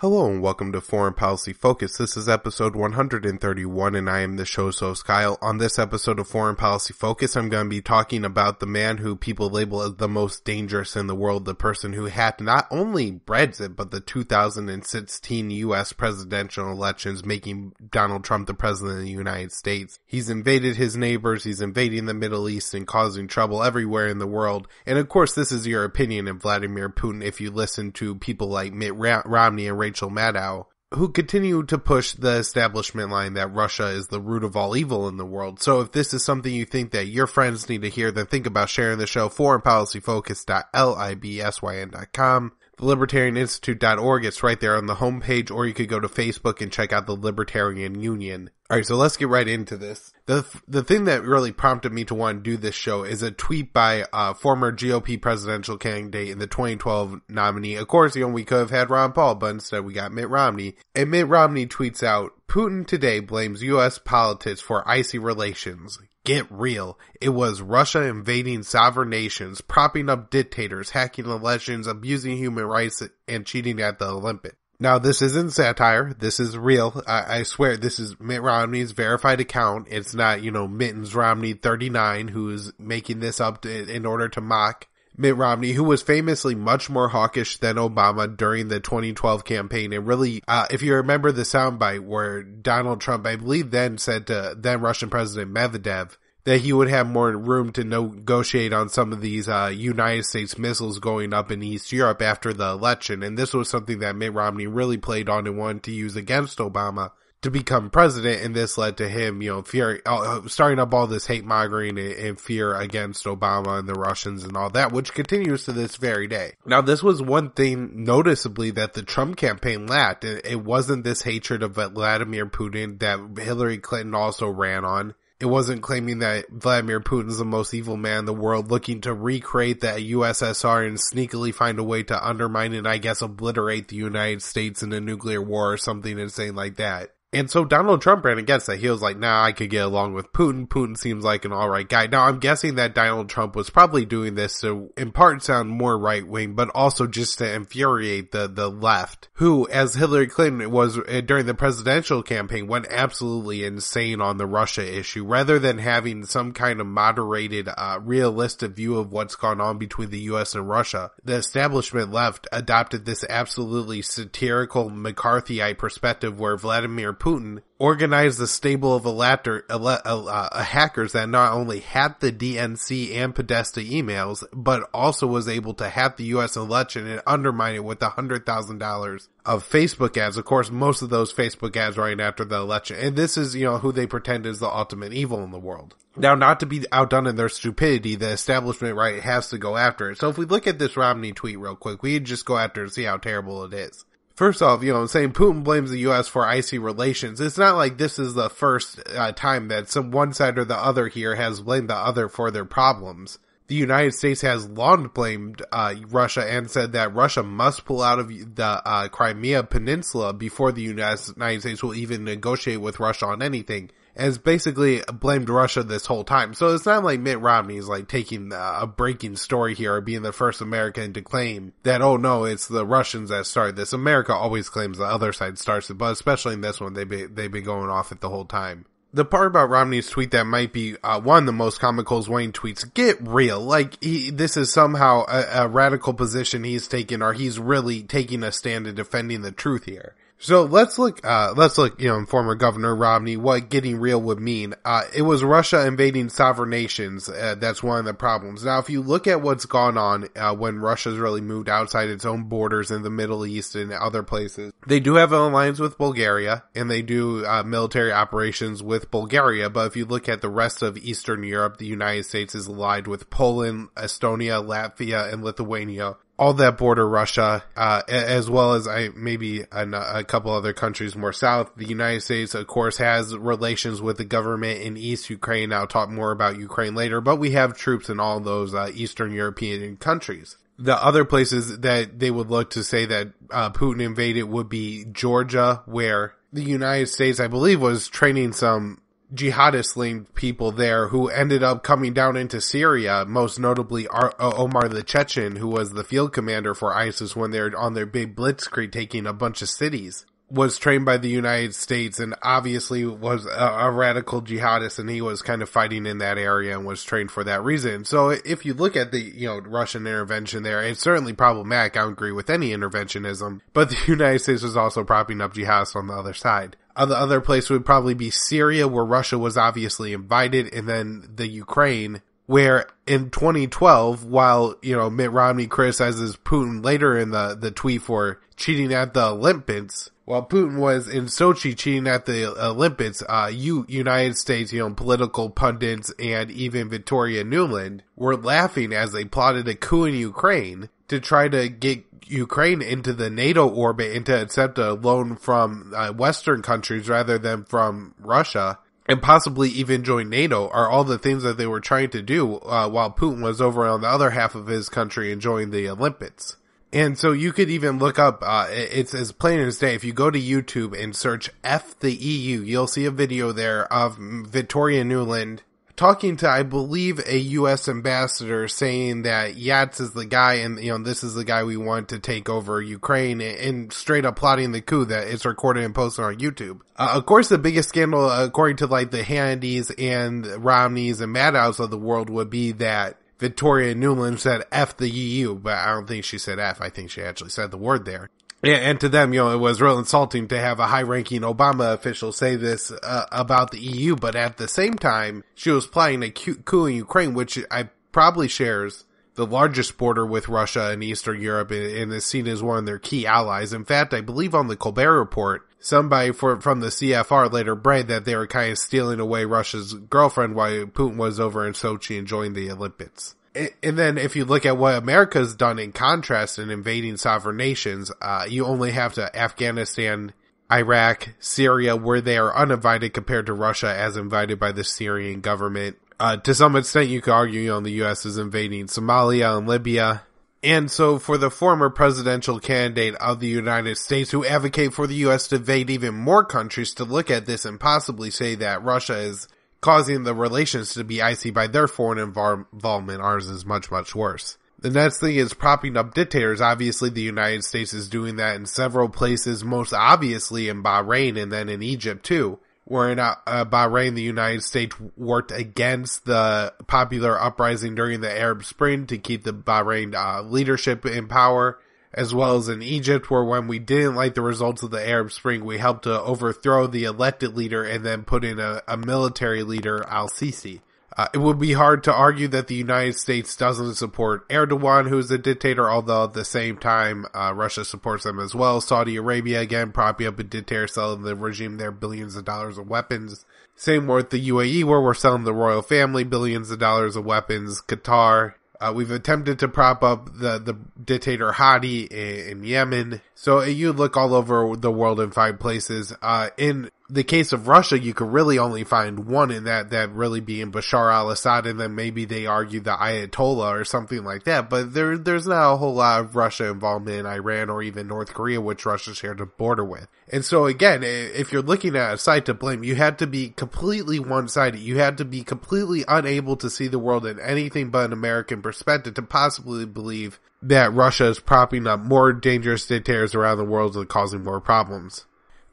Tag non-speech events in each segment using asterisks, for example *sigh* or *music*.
Hello and welcome to Foreign Policy Focus. This is episode 131 and I am the show's host Kyle. On this episode of Foreign Policy Focus, I'm going to be talking about the man who people label as the most dangerous in the world, the person who hacked not only Brexit, but the 2016 US presidential elections, making Donald Trump the president of the United States. He's invaded his neighbors, he's invading the Middle East and causing trouble everywhere in the world. And of course, this is your opinion of Vladimir Putin if you listen to people like Mitt Romney and Rachel Maddow, who continue to push the establishment line that Russia is the root of all evil in the world. So if this is something you think that your friends need to hear, then think about sharing the show foreignpolicyfocus.libsyn.com. Libertarianinstitute.org, it's right there on the homepage, or you could go to Facebook and check out the Libertarian Union. Alright, so let's get right into this. The, the thing that really prompted me to want to do this show is a tweet by uh, former GOP presidential candidate in the 2012 nominee. Of course, you know, we could have had Ron Paul, but instead we got Mitt Romney. And Mitt Romney tweets out, Putin today blames U.S. politics for icy relations get real. It was Russia invading sovereign nations, propping up dictators, hacking elections, abusing human rights, and cheating at the Olympics. Now, this isn't satire. This is real. I, I, swear this is Mitt Romney's verified account. It's not, you know, Mittens Romney 39 who's making this up to, in order to mock Mitt Romney, who was famously much more hawkish than Obama during the 2012 campaign. And really, uh, if you remember the soundbite where Donald Trump, I believe then said to then Russian President Medvedev that he would have more room to negotiate on some of these, uh, United States missiles going up in East Europe after the election. And this was something that Mitt Romney really played on and wanted to use against Obama to become president, and this led to him, you know, fear, uh, starting up all this hate mongering and, and, fear against Obama and the Russians and all that, which continues to this very day. Now, this was one thing noticeably that the Trump campaign lacked. It, it wasn't this hatred of Vladimir Putin that Hillary Clinton also ran on. It wasn't claiming that Vladimir Putin is the most evil man in the world, looking to recreate that USSR and sneakily find a way to undermine and I guess obliterate the United States in a nuclear war or something insane like that. And so Donald Trump ran against that. He was like, nah, I could get along with Putin. Putin seems like an alright guy. Now I'm guessing that Donald Trump was probably doing this to in part sound more right wing, but also just to infuriate the, the left, who, as Hillary Clinton was uh, during the presidential campaign, went absolutely insane on the Russia issue. Rather than having some kind of moderated, uh, realistic view of what's gone on between the US and Russia, the establishment left adopted this absolutely satirical McCarthyite perspective where Vladimir Putin organized a stable of elector, ele, uh, uh, hackers that not only had the DNC and Podesta emails, but also was able to hack the U.S. election and undermine it with a hundred thousand dollars of Facebook ads. Of course, most of those Facebook ads right after the election. And this is, you know, who they pretend is the ultimate evil in the world. Now, not to be outdone in their stupidity, the establishment right has to go after it. So if we look at this Romney tweet real quick, we just go after and see how terrible it is. First off, you know, saying Putin blames the U.S. for icy relations. It's not like this is the first uh, time that some one side or the other here has blamed the other for their problems. The United States has long blamed uh, Russia and said that Russia must pull out of the uh, Crimea Peninsula before the United States will even negotiate with Russia on anything has basically blamed Russia this whole time. So it's not like Mitt Romney is like taking a breaking story here or being the first American to claim that, oh no, it's the Russians that started this. America always claims the other side starts it, but especially in this one, they've been, they've been going off it the whole time. The part about Romney's tweet that might be uh, one of the most comical is Wayne tweets, get real. Like, he, this is somehow a, a radical position he's taken or he's really taking a stand and defending the truth here. So let's look, uh, let's look, you know, former Governor Romney, what getting real would mean. Uh, it was Russia invading sovereign nations. Uh, that's one of the problems. Now, if you look at what's gone on, uh, when Russia's really moved outside its own borders in the Middle East and other places, they do have an alliance with Bulgaria and they do, uh, military operations with Bulgaria. But if you look at the rest of Eastern Europe, the United States is allied with Poland, Estonia, Latvia, and Lithuania all that border Russia, uh, as well as I maybe a, a couple other countries more south. The United States, of course, has relations with the government in East Ukraine. I'll talk more about Ukraine later, but we have troops in all those uh, Eastern European countries. The other places that they would look to say that uh, Putin invaded would be Georgia, where the United States, I believe, was training some jihadist linked people there who ended up coming down into Syria, most notably Ar- uh, Omar the Chechen, who was the field commander for ISIS when they're on their big blitzkrieg taking a bunch of cities was trained by the United States and obviously was a, a, radical jihadist and he was kind of fighting in that area and was trained for that reason. So if you look at the, you know, Russian intervention there, it's certainly problematic. I don't agree with any interventionism, but the *laughs* United States was also propping up jihadists on the other side. The other place would probably be Syria where Russia was obviously invited and then the Ukraine where in 2012, while, you know, Mitt Romney criticizes Putin later in the, the tweet for cheating at the Olympics, while Putin was in Sochi cheating at the Olympics, uh, you, United States, you know, political pundits and even Victoria Nuland were laughing as they plotted a coup in Ukraine to try to get Ukraine into the NATO orbit and to accept a loan from uh, Western countries rather than from Russia and possibly even join NATO are all the things that they were trying to do uh, while Putin was over on the other half of his country enjoying the Olympics. And so you could even look up, uh, it's as plain as day. If you go to YouTube and search F the EU, you'll see a video there of Victoria Nuland talking to, I believe, a U.S. ambassador saying that Yats is the guy and, you know, this is the guy we want to take over Ukraine and straight up plotting the coup that is recorded and posted on YouTube. Uh, of course, the biggest scandal, according to like the Hannitys and Romneys and Maddow's of the world would be that Victoria Nuland said F the EU, but I don't think she said F. I think she actually said the word there. Yeah, and to them, you know, it was real insulting to have a high ranking Obama official say this uh, about the EU, but at the same time, she was planning a coup in Ukraine, which I probably shares the largest border with Russia and Eastern Europe and is seen as one of their key allies. In fact, I believe on the Colbert Report, somebody for, from the CFR later bragged that they were kind of stealing away Russia's girlfriend while Putin was over in Sochi enjoying the Olympics. And then if you look at what America's done in contrast in invading sovereign nations, uh, you only have to Afghanistan, Iraq, Syria, where they are uninvited compared to Russia as invited by the Syrian government. Uh, to some extent, you could argue, you know, the U.S. is invading Somalia and Libya. And so for the former presidential candidate of the United States who advocate for the U.S. to invade even more countries to look at this and possibly say that Russia is causing the relations to be icy by their foreign involvement. Ours is much, much worse. The next thing is propping up dictators. Obviously, the United States is doing that in several places, most obviously in Bahrain and then in Egypt too where in uh, Bahrain, the United States worked against the popular uprising during the Arab Spring to keep the Bahrain uh, leadership in power, as well as in Egypt, where when we didn't like the results of the Arab Spring, we helped to overthrow the elected leader and then put in a, a military leader, Al-Sisi. Uh, it would be hard to argue that the United States doesn't support Erdogan, who's a dictator, although at the same time, uh, Russia supports them as well. Saudi Arabia, again, propping up a dictator, selling the regime there billions of dollars of weapons. Same with the UAE, where we're selling the royal family billions of dollars of weapons. Qatar, uh, we've attempted to prop up the, the dictator Hadi in, in Yemen. So you look all over the world in five places. Uh, in the case of Russia, you could really only find one in that, that really being Bashar al-Assad, and then maybe they argue the Ayatollah or something like that. But there, there's not a whole lot of Russia involvement in Iran or even North Korea, which Russia shared a border with. And so again, if you're looking at a side to blame, you had to be completely one-sided. You had to be completely unable to see the world in anything but an American perspective to possibly believe that Russia is propping up more dangerous dictators around the world and causing more problems.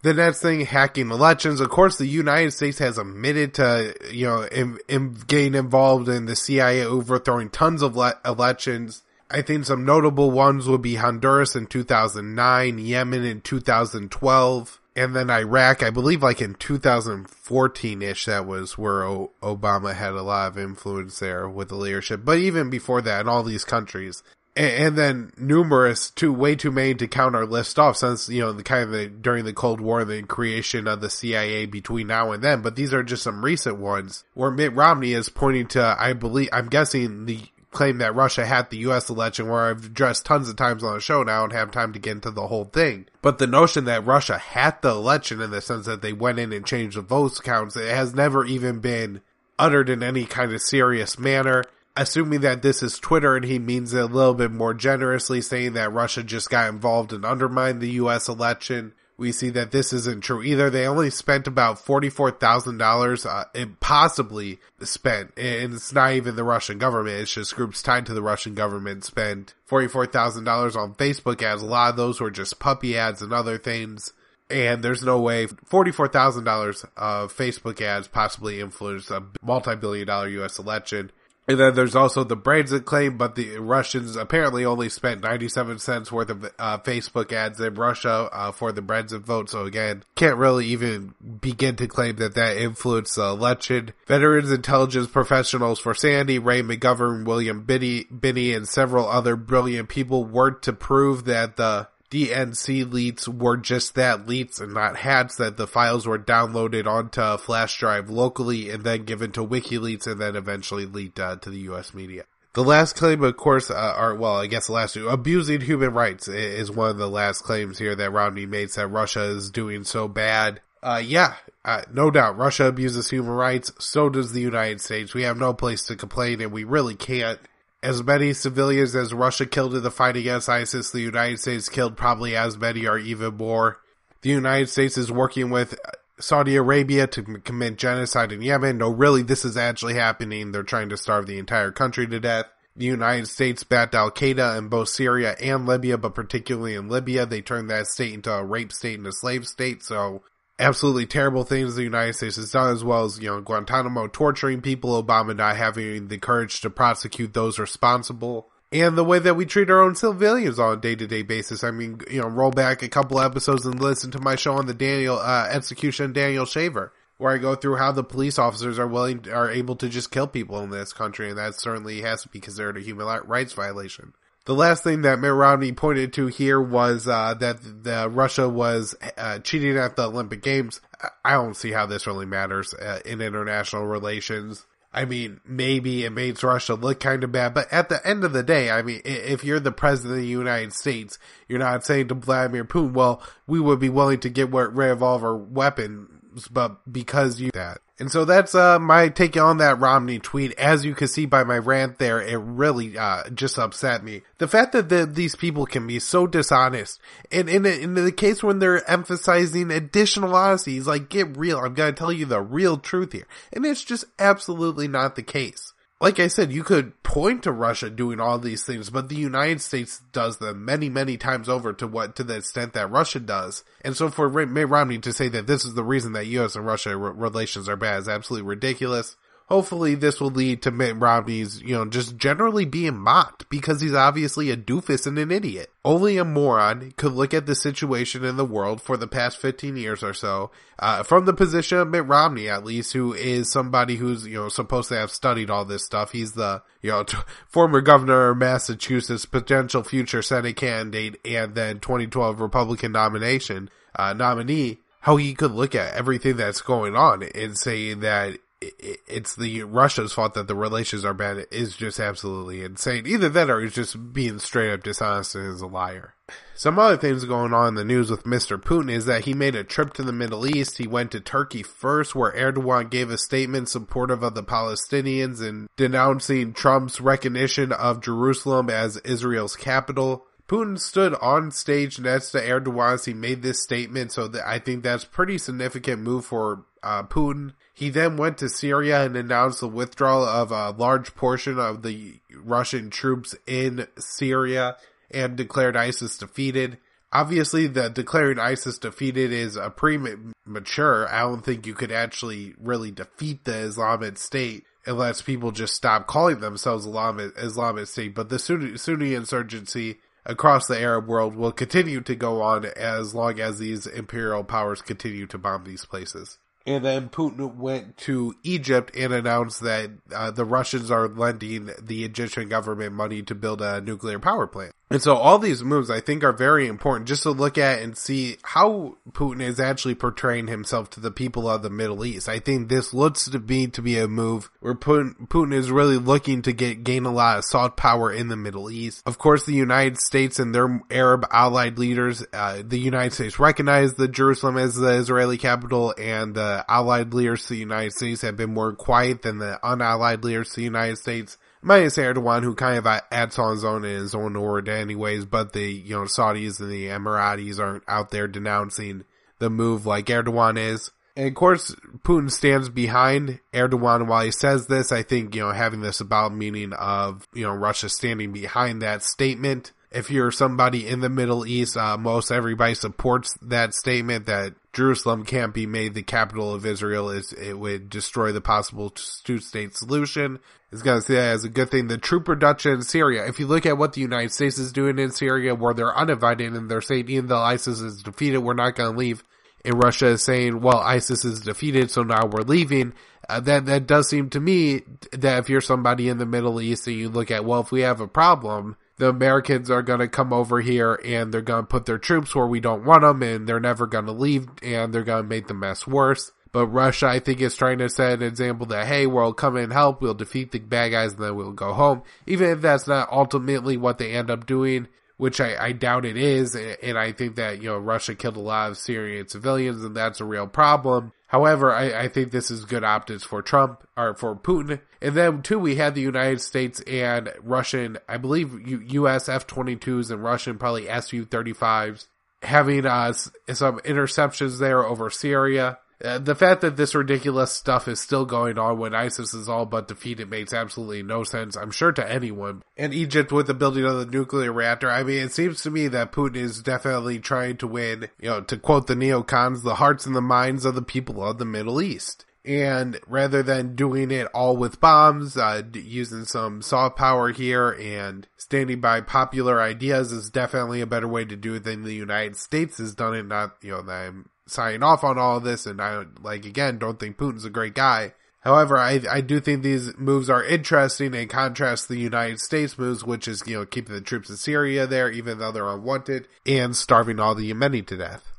The next thing, hacking elections. Of course, the United States has admitted to, you know, in, in getting involved in the CIA overthrowing tons of le- elections. I think some notable ones would be Honduras in 2009, Yemen in 2012, and then Iraq, I believe like in 2014-ish, that was where o- Obama had a lot of influence there with the leadership. But even before that, in all these countries, and, then numerous, too, way too many to count our list off since, you know, the kind of the, during the Cold War, the creation of the CIA between now and then, but these are just some recent ones where Mitt Romney is pointing to, I believe, I'm guessing the claim that Russia had the US election where I've addressed tons of times on the show now and have time to get into the whole thing. But the notion that Russia had the election in the sense that they went in and changed the votes counts, it has never even been uttered in any kind of serious manner assuming that this is Twitter and he means it a little bit more generously, saying that Russia just got involved and undermined the U.S. election, we see that this isn't true either. They only spent about $44,000, uh, possibly spent, and it's not even the Russian government, it's just groups tied to the Russian government spent $44,000 on Facebook ads. A lot of those were just puppy ads and other things. And there's no way $44,000 of Facebook ads possibly influenced a multi-billion dollar US election. And then there's also the Brexit claim, but the Russians apparently only spent 97 cents worth of uh, Facebook ads in Russia uh, for the Brexit vote. So again, can't really even begin to claim that that influenced the election. Veterans intelligence professionals for Sanity, Ray McGovern, William Binney, Binney, and several other brilliant people worked to prove that the DNC leaks were just that leaks and not hats that the files were downloaded onto a flash drive locally and then given to WikiLeaks and then eventually leaked uh, to the US media. The last claim, of course, uh, are, well, I guess the last two, abusing human rights is one of the last claims here that Romney makes that Russia is doing so bad. Uh, yeah, uh, no doubt, Russia abuses human rights, so does the United States. We have no place to complain and we really can't as many civilians as Russia killed in the fight against ISIS, the United States killed probably as many or even more. The United States is working with Saudi Arabia to commit genocide in Yemen. No, really, this is actually happening. They're trying to starve the entire country to death. The United States backed Al Qaeda in both Syria and Libya, but particularly in Libya, they turned that state into a rape state and a slave state. So absolutely terrible things the United States has done, as well as, you know, Guantanamo torturing people, Obama not having the courage to prosecute those responsible, and the way that we treat our own civilians on a day to day basis. I mean, you know, roll back a couple episodes and listen to my show on the Daniel, uh, execution Daniel Shaver. Where I go through how the police officers are willing, are able to just kill people in this country, and that certainly has to be considered a human rights violation. The last thing that Mitt Romney pointed to here was uh, that the Russia was uh, cheating at the Olympic Games. I don't see how this really matters uh, in international relations. I mean, maybe it makes Russia look kind of bad, but at the end of the day, I mean, if you're the president of the United States, you're not saying to Vladimir Putin, well, we would be willing to get rid of all of our weapons, but because you that. And so that's uh, my take on that Romney tweet. As you can see by my rant there, it really uh, just upset me. The fact that the, these people can be so dishonest, and in, in the case when they're emphasizing additional honesty, he's like, get real. I'm going to tell you the real truth here. And it's just absolutely not the case like I said, you could point to Russia doing all these things, but the United States does them many, many times over to what, to the extent that Russia does. And so for Mitt Romney to say that this is the reason that U.S. and Russia relations are bad is absolutely ridiculous hopefully this will lead to Mitt Romney's, you know, just generally being mocked because he's obviously a doofus and an idiot. Only a moron could look at the situation in the world for the past 15 years or so, uh, from the position of Mitt Romney at least, who is somebody who's, you know, supposed to have studied all this stuff. He's the, you know, t- former governor of Massachusetts, potential future Senate candidate, and then 2012 Republican nomination, uh, nominee how he could look at everything that's going on and say that it's the Russia's fault that the relations are bad is just absolutely insane. Either that or he's just being straight up dishonest and is a liar. Some other things going on in the news with Mr. Putin is that he made a trip to the Middle East. He went to Turkey first, where Erdogan gave a statement supportive of the Palestinians and denouncing Trump's recognition of Jerusalem as Israel's capital. Putin stood on stage next to Erdogan as he made this statement, so I think that's pretty significant move for uh, Putin. He then went to Syria and announced the withdrawal of a large portion of the Russian troops in Syria and declared ISIS defeated. Obviously, the declaring ISIS defeated is a premature. I don't think you could actually really defeat the Islamic State unless people just stop calling themselves Islamic, Islamic State. But the Sunni, Sunni insurgency across the Arab world will continue to go on as long as these imperial powers continue to bomb these places. And then Putin went to Egypt and announced that uh, the Russians are lending the Egyptian government money to build a nuclear power plant. And so all these moves I think are very important just to look at and see how Putin is actually portraying himself to the people of the Middle East. I think this looks to be to be a move where Putin, Putin is really looking to get gain a lot of soft power in the Middle East. Of course, the United States and their Arab allied leaders, uh, the United States recognize the Jerusalem as the Israeli capital and the allied leaders to the United States have been more quiet than the unallied leaders to the United States minus Erdogan, who kind of uh, adds on his own in his own order anyways, but the, you know, Saudis and the Emiratis aren't out there denouncing the move like Erdogan is. And of course, Putin stands behind Erdogan while he says this. I think, you know, having this about meaning of, you know, Russia standing behind that statement. If you're somebody in the Middle East, uh, most everybody supports that statement that Jerusalem can't be made the capital of Israel is, it would destroy the possible two state solution. It's gonna see that as a good thing. The troop reduction in Syria, if you look at what the United States is doing in Syria, where they're uninvited and they're saying even though ISIS is defeated, we're not gonna leave and Russia is saying, well, ISIS is defeated, so now we're leaving. Uh, that, that does seem to me that if you're somebody in the Middle East and you look at, well, if we have a problem, the Americans are going to come over here and they're going to put their troops where we don't want them and they're never going to leave and they're going to make the mess worse. But Russia, I think, is trying to set an example that, hey, we'll come and help, we'll defeat the bad guys, and then we'll go home. Even if that's not ultimately what they end up doing, which I, I doubt it is. And I think that, you know, Russia killed a lot of Syrian civilians and that's a real problem. However, I, I think this is good optics for Trump or for Putin. And then too, we had the United States and Russian, I believe US F-22s and Russian probably Su-35s having uh, some interceptions there over Syria. Uh, the fact that this ridiculous stuff is still going on when ISIS is all but defeated makes absolutely no sense, I'm sure, to anyone. And Egypt with the building of the nuclear reactor, I mean, it seems to me that Putin is definitely trying to win, you know, to quote the neocons, the hearts and the minds of the people of the Middle East. And rather than doing it all with bombs, uh, using some soft power here and standing by popular ideas is definitely a better way to do it than the United States has done it. Not, you know, that I'm signing off on all of this, and I like again don't think Putin's a great guy. However, I I do think these moves are interesting in contrast to the United States moves, which is you know keeping the troops in Syria there even though they're unwanted and starving all the Yemeni to death.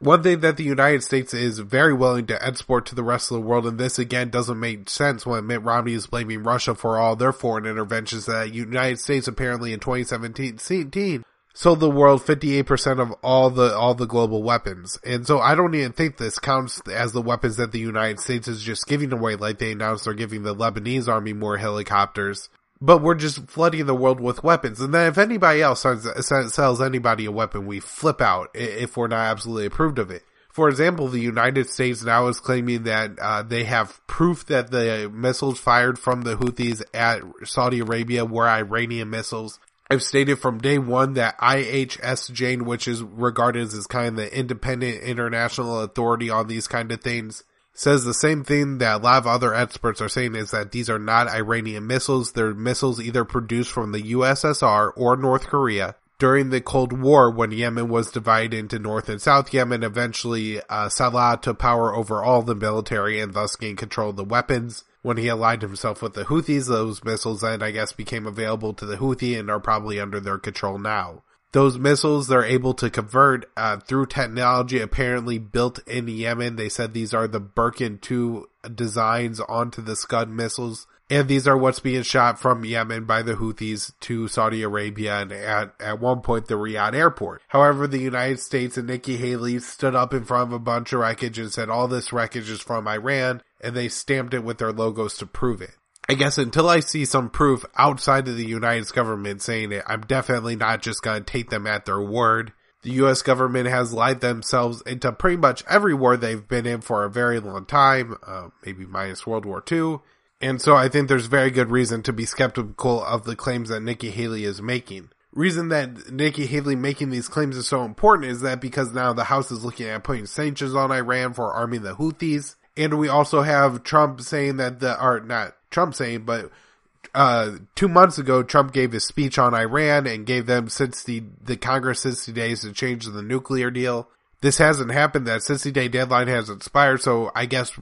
One thing that the United States is very willing to export to the rest of the world, and this again doesn't make sense when Mitt Romney is blaming Russia for all their foreign interventions that the United States apparently in 2017 sold the world 58% of all the, all the global weapons. And so I don't even think this counts as the weapons that the United States is just giving away, like they announced they're giving the Lebanese army more helicopters. But we're just flooding the world with weapons. And then if anybody else sells anybody a weapon, we flip out if we're not absolutely approved of it. For example, the United States now is claiming that uh, they have proof that the missiles fired from the Houthis at Saudi Arabia were Iranian missiles. I've stated from day one that IHSJ, which is regarded as kind of the independent international authority on these kind of things, says the same thing that a lot of other experts are saying is that these are not Iranian missiles. They're missiles either produced from the USSR or North Korea during the Cold War when Yemen was divided into North and South Yemen. Eventually, uh, Saleh took power over all the military and thus gained control of the weapons when he aligned himself with the Houthis, those missiles then I guess became available to the Houthi and are probably under their control now. Those missiles they're able to convert uh, through technology apparently built in Yemen. They said these are the Burkan 2 designs onto the Scud missiles. And these are what's being shot from Yemen by the Houthis to Saudi Arabia and at, at one point the Riyadh airport. However, the United States and Nikki Haley stood up in front of a bunch of wreckage and said all this wreckage is from Iran and they stamped it with their logos to prove it. I guess until I see some proof outside of the United government saying it, I'm definitely not just gonna take them at their word. The US government has lied themselves into pretty much every war they've been in for a very long time, uh, maybe minus World War II. And so I think there's very good reason to be skeptical of the claims that Nikki Haley is making. Reason that Nikki Haley making these claims is so important is that because now the House is looking at putting sanctions on Iran for arming the Houthis and we also have Trump saying that the, or not Trump saying, but uh, two months ago, Trump gave his speech on Iran and gave them 60, the Congress 60 days to change the nuclear deal. This hasn't happened. That 60 day deadline has expired. So I guess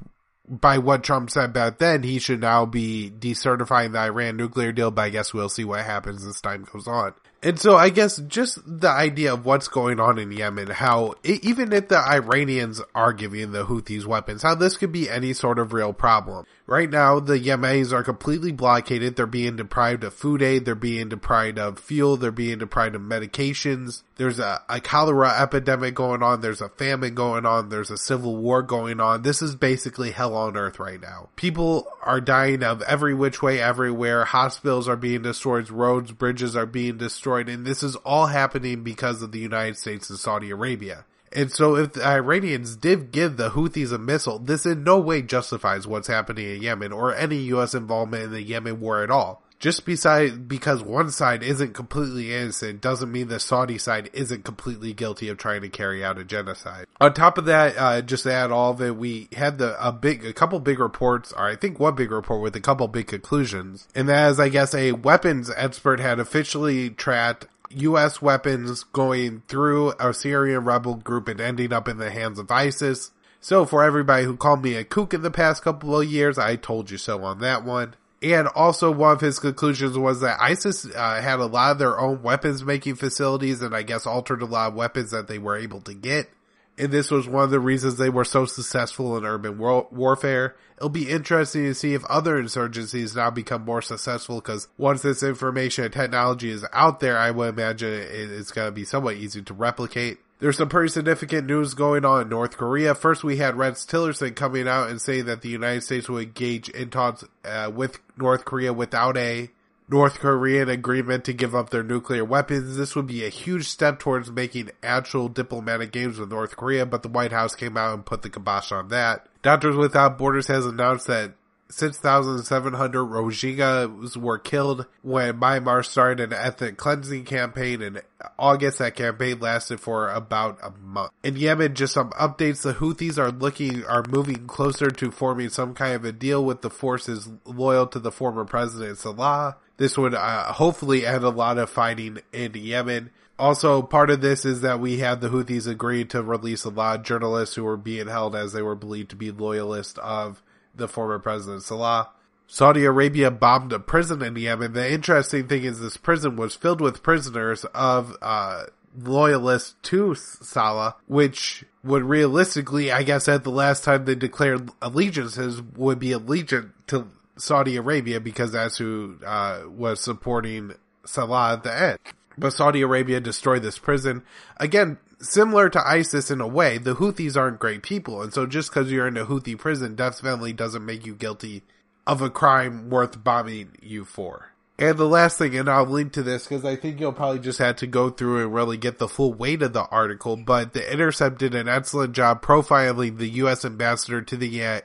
by what Trump said back then, he should now be decertifying the Iran nuclear deal, but I guess we'll see what happens as time goes on. And so I guess just the idea of what's going on in Yemen, how even if the Iranians are giving the Houthis weapons, how this could be any sort of real problem. Right now, the Yemenis are completely blockaded. They're being deprived of food aid. They're being deprived of fuel. They're being deprived of medications. There's a, a cholera epidemic going on. There's a famine going on. There's a civil war going on. This is basically hell on earth right now. People are dying of every which way everywhere. Hospitals are being destroyed. Roads, bridges are being destroyed. And this is all happening because of the United States and Saudi Arabia. And so if the Iranians did give the Houthis a missile, this in no way justifies what's happening in Yemen or any U.S. involvement in the Yemen war at all. Just beside, because one side isn't completely innocent doesn't mean the Saudi side isn't completely guilty of trying to carry out a genocide. On top of that, uh, just to add all of it, we had the, a big, a couple big reports, or I think one big report with a couple big conclusions. And that is, I guess, a weapons expert had officially tracked U.S. weapons going through a Syrian rebel group and ending up in the hands of ISIS. So for everybody who called me a kook in the past couple of years, I told you so on that one. And also one of his conclusions was that ISIS uh, had a lot of their own weapons making facilities and I guess altered a lot of weapons that they were able to get. And this was one of the reasons they were so successful in urban war- warfare. It'll be interesting to see if other insurgencies now become more successful because once this information and technology is out there, I would imagine it's going to be somewhat easy to replicate. There's some pretty significant news going on in North Korea. First, we had Rex Tillerson coming out and saying that the United States will engage in talks uh, with North Korea without a North Korean agreement to give up their nuclear weapons. This would be a huge step towards making actual diplomatic games with North Korea, but the White House came out and put the kibosh on that. Doctors Without Borders has announced that 6,700 Rohingyas were killed when Myanmar started an ethnic cleansing campaign in August. That campaign lasted for about a month. In Yemen, just some updates. The Houthis are looking, are moving closer to forming some kind of a deal with the forces loyal to the former president Saleh. This would uh, hopefully end a lot of fighting in Yemen. Also, part of this is that we had the Houthis agree to release a lot of journalists who were being held as they were believed to be loyalists of the former president Saleh. Saudi Arabia bombed a prison in Yemen. The interesting thing is this prison was filled with prisoners of uh, loyalists to Saleh, which would realistically, I guess, at the last time they declared allegiances, would be allegiant to Saudi Arabia because that's who uh, was supporting Saleh at the end. But Saudi Arabia destroyed this prison. Again, similar to ISIS in a way, the Houthis aren't great people. And so just because you're in a Houthi prison definitely doesn't make you guilty of a crime worth bombing you for. And the last thing, and I'll link to this because I think you'll probably just have to go through and really get the full weight of the article, but The Intercept did an excellent job profiling the U.S. ambassador to the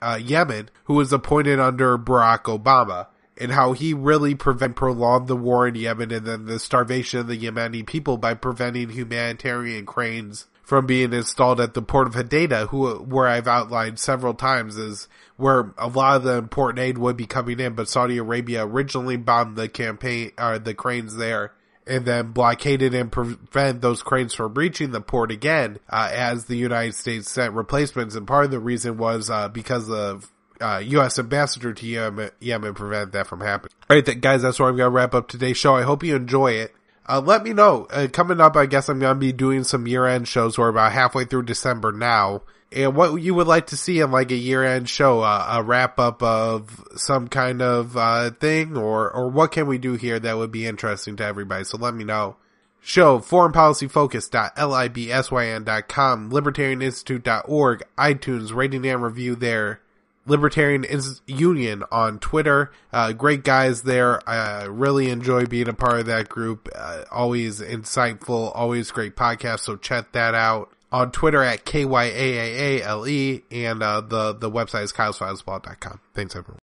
uh, Yemen who was appointed under Barack Obama and how he really prevent prolonged the war in Yemen and then the starvation of the Yemeni people by preventing humanitarian cranes from being installed at the port of Hodeidah, who where I've outlined several times is where a lot of the important aid would be coming in, but Saudi Arabia originally bombed the campaign or the cranes there and then blockaded and prevent those cranes from reaching the port again uh, as the United States sent replacements. And part of the reason was uh, because of uh, U.S. ambassador to Yemen, Yemen prevent that from happening. All right, guys, that's where I'm going to wrap up today's show. I hope you enjoy it. Uh, let me know. Uh, coming up, I guess I'm going to be doing some year-end shows. We're about halfway through December now. And what you would like to see in like a year-end show, uh, a wrap-up of some kind of uh, thing, or or what can we do here that would be interesting to everybody? So let me know. Show foreignpolicyfocus.libsyn.com, libertarianinstitute.org, iTunes, rating and review there. Libertarian Union on Twitter. Uh, great guys there. I really enjoy being a part of that group. Uh, always insightful, always great podcast. So check that out on Twitter at KYAAALE and uh, the, the website is kylesfilesblog.com. Thanks everyone.